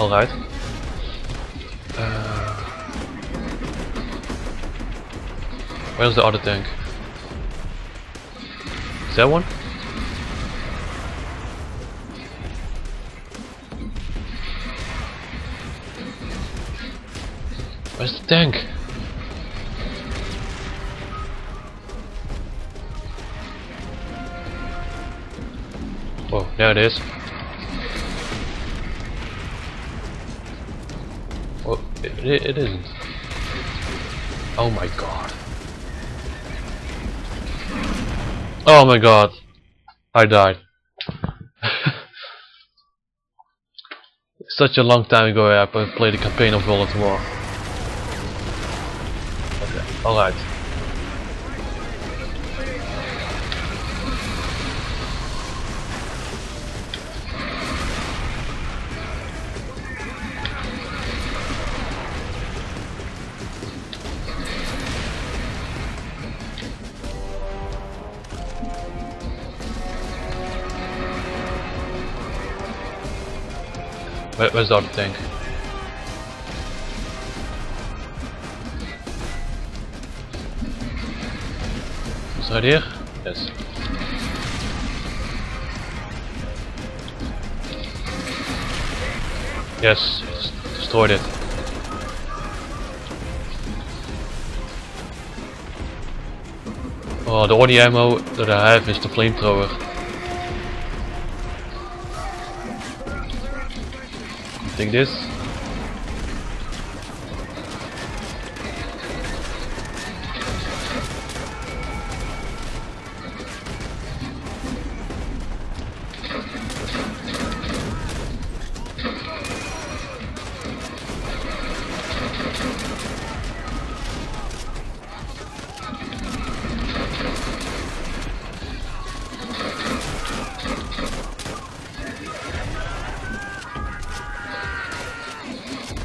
Alright. Uh, where's the other tank? Is that one? Where's the tank? Oh, there it is. It, it, it isn't. Oh my god. Oh my god. I died. Such a long time ago I played the campaign of World at War. Okay, alright. Where, where's the other tank? Is that here? Yes. Yes, destroyed it. Oh, the only ammo that I have is the flamethrower. Take this.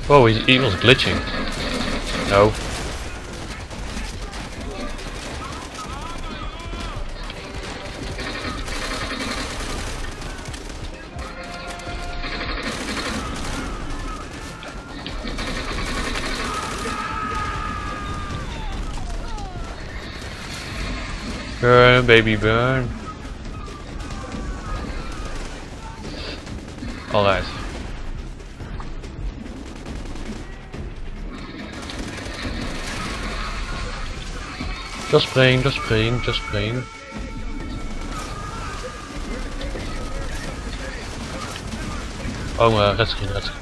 Oh, he, he glitching. No. Burn, baby, burn. Alright. Just praying, just praying, just praying. Oh, uh, red screen, red screen.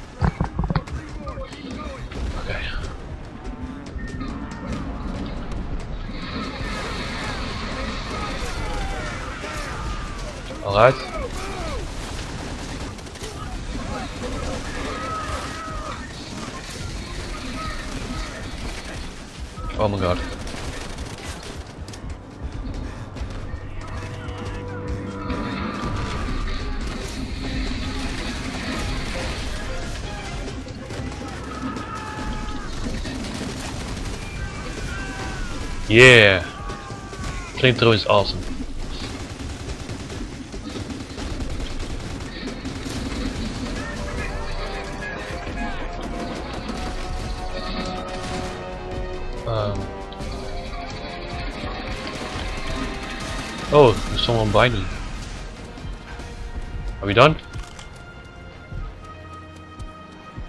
Okay. Alright. Oh my god. Yeah. Flamethrower is awesome. Um. Oh, there's someone by me. Are we done?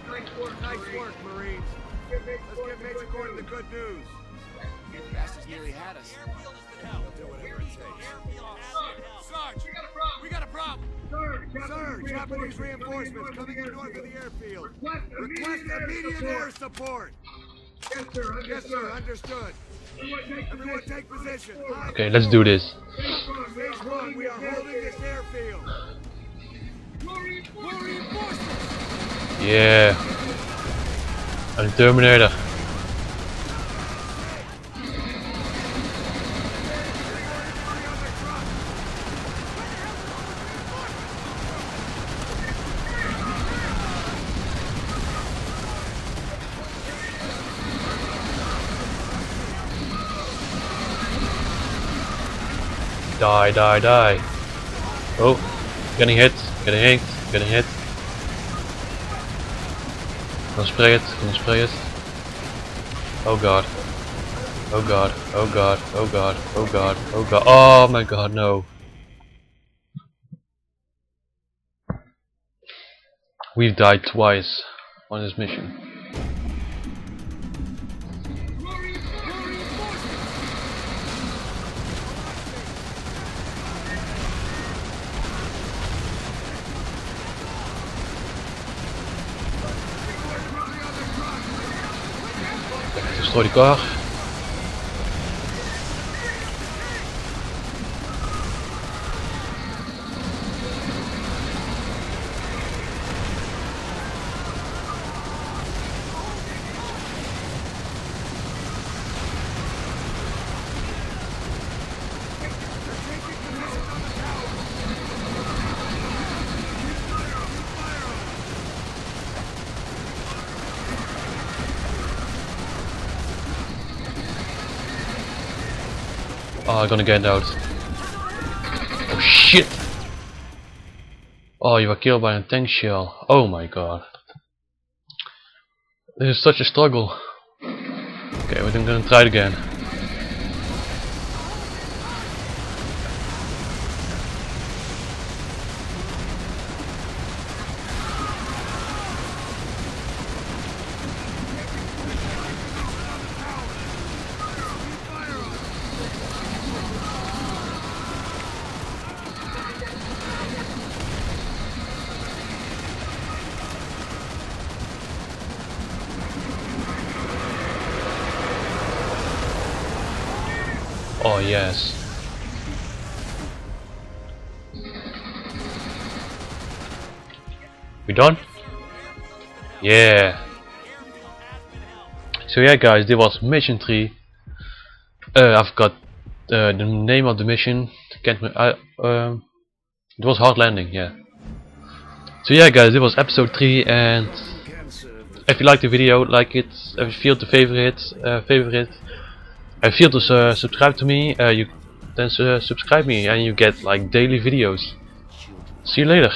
Nice work, nice work, Marines. Let's Major Gordon the good news. Bastards nearly had us. Do whatever it takes. Sarge, we got a problem. Sir, Japanese reinforcements coming in north of the airfield. Request immediate air support. Yes, sir, understood. Everyone take position. Okay, let's do this. Stay strong, we are holding this airfield. Yeah. I'm Terminator. Die, die, die. Oh, getting hit, getting hit, getting hit. Gonna spray it, gonna spray it. Oh god. Oh god, oh god, oh god, oh god, oh god. Oh my god, no. We've died twice on this mission. historiker Oh, I'm gonna get out. Oh shit! Oh, you were killed by a tank shell. Oh my god. This is such a struggle. Okay, we're gonna try it again. Oh yes. We done? Yeah. So yeah guys, this was mission 3. Uh, I've got uh, the name of the mission. Can't I, um, it was hard landing, yeah. So yeah guys, it was episode 3 and if you like the video, like it, if you feel the favorite, uh, favorite, if you to uh, subscribe to me, uh, you then uh, subscribe me and you get like daily videos. See you later.